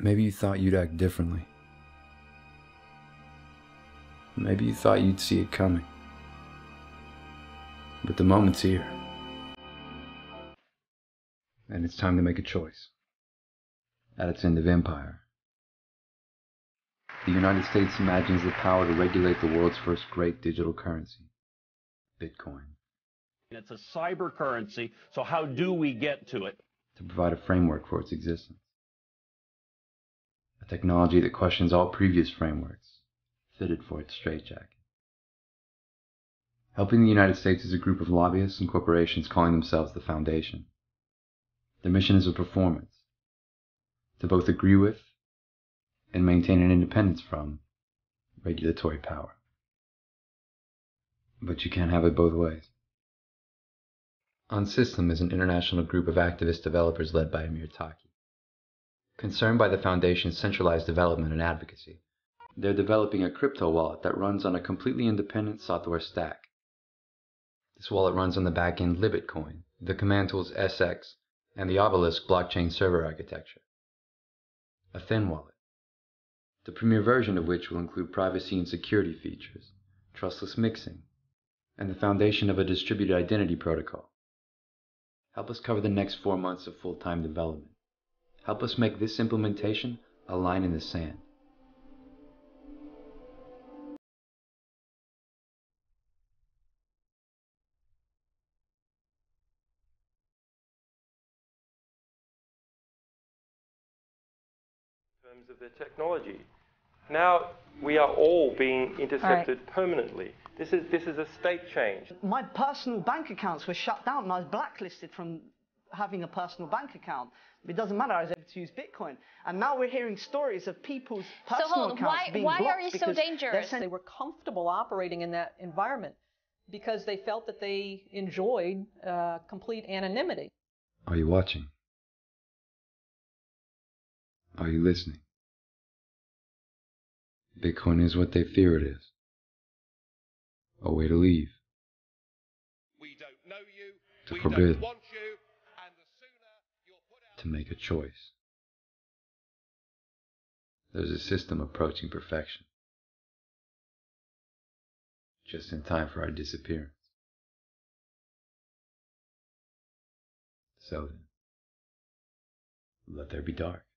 Maybe you thought you'd act differently. Maybe you thought you'd see it coming. But the moment's here. And it's time to make a choice. At its end of empire. The United States imagines the power to regulate the world's first great digital currency, Bitcoin. It's a cyber currency, so how do we get to it? To provide a framework for its existence. Technology that questions all previous frameworks, fitted for its straitjacket. Helping the United States is a group of lobbyists and corporations calling themselves the Foundation. Their mission is a performance to both agree with and maintain an independence from regulatory power. But you can't have it both ways. unSYSTEM is an international group of activist developers led by Amir Taaki. Concerned by the Foundation's centralized development and advocacy, they're developing a crypto wallet that runs on a completely independent software stack. This wallet runs on the backend libbitcoin, the command tools SX, and the Obelisk blockchain server architecture. A thin wallet, the premier version of which will include privacy and security features, trustless mixing, and the foundation of a distributed identity protocol. Help us cover the next four months of full-time development. Help us make this implementation a line in the sand. In terms of the technology. Now we are all being intercepted permanently. This is, this is a state change. My personal bank accounts were shut down and I was blacklisted from having a personal bank account. It doesn't matter, I was able to use Bitcoin. And now we're hearing stories of people's personal hold, accounts why- being why blocked are you so because they're dangerous? sent- They were comfortable operating in that environment because they felt that they enjoyed uh, complete anonymity. Are you watching? Are you listening? Bitcoin is what they fear it is. A way to leave, We don't know you. To we forbid. don't want you. To make a choice. There's a system approaching perfection. Just in time for our disappearance. So then, let there be dark.